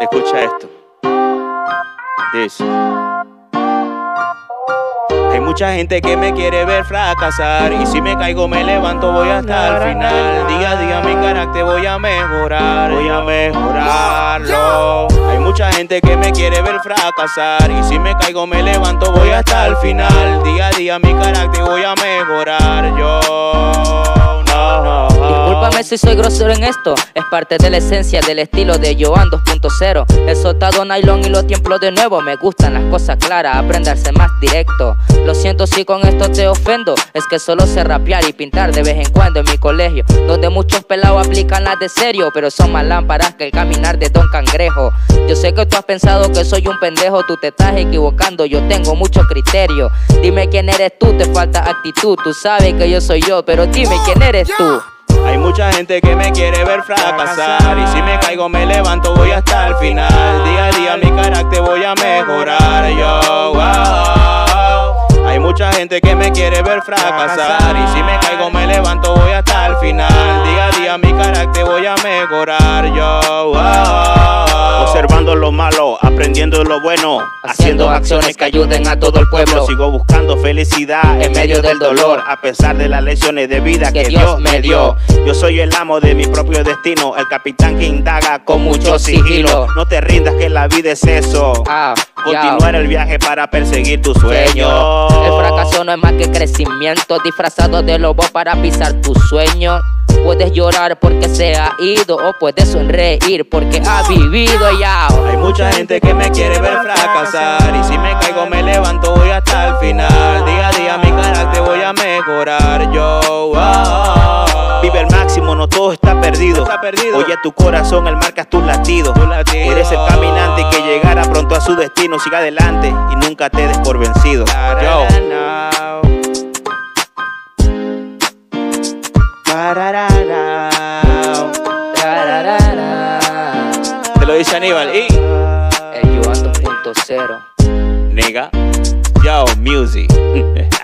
Escucha esto. Dice. Hay mucha gente que me quiere ver fracasar y si me caigo me levanto voy hasta el final. Día a día mi carácter voy a mejorar, voy a mejorarlo. Hay mucha gente que me quiere ver fracasar y si me caigo me levanto voy hasta el final. Día a día mi carácter voy a mejorar yo. Si soy grosero en esto, es parte de la esencia del estilo de Joan 2.0. He soltado nylon y lo tiemplo de nuevo. Me gustan las cosas claras, aprenderse más directo. Lo siento si con esto te ofendo, es que solo sé rapear y pintar de vez en cuando en mi colegio, donde muchos pelados aplican las de serio, pero son más lámparas que el caminar de Don Cangrejo. Yo sé que tú has pensado que soy un pendejo, tú te estás equivocando, yo tengo mucho criterio. Dime quién eres tú, te falta actitud, tú sabes que yo soy yo, pero dime quién eres tú. Hay mucha gente que me quiere ver fracasar y si me caigo me levanto voy hasta el final. Día a día mi carácter voy a mejorar yo. wow. Hay mucha gente que me quiere ver fracasar y si me caigo me levanto voy hasta el final. Día a día mi carácter voy a mejorar lo bueno, Haciendo acciones que ayuden a todo el pueblo. Sigo buscando felicidad en medio del dolor, a pesar de las lecciones de vida que, Dios me dio. Yo soy el amo de mi propio destino, el capitán que indaga con mucho sigilo. No te rindas que la vida es eso. Ah, Continuar el viaje para perseguir tu sueño. El fracaso no es más que crecimiento disfrazado de lobo para pisar tu sueño. Puedes llorar porque se ha ido o puedes sonreír porque ha vivido ya. Hay mucha gente que me quiere ver fracasar y si me caigo me levanto voy hasta el final. Día a día mi carácter voy a mejorar yo. wow. Vive el máximo, no todo está perdido. Oye tu corazón, él marcas tus latidos. Eres el caminante que llegará pronto a su destino. Siga adelante y nunca te des por vencido. Yo. Te lo dice Aníbal y El Joan 2.0. nigga. Yo, music.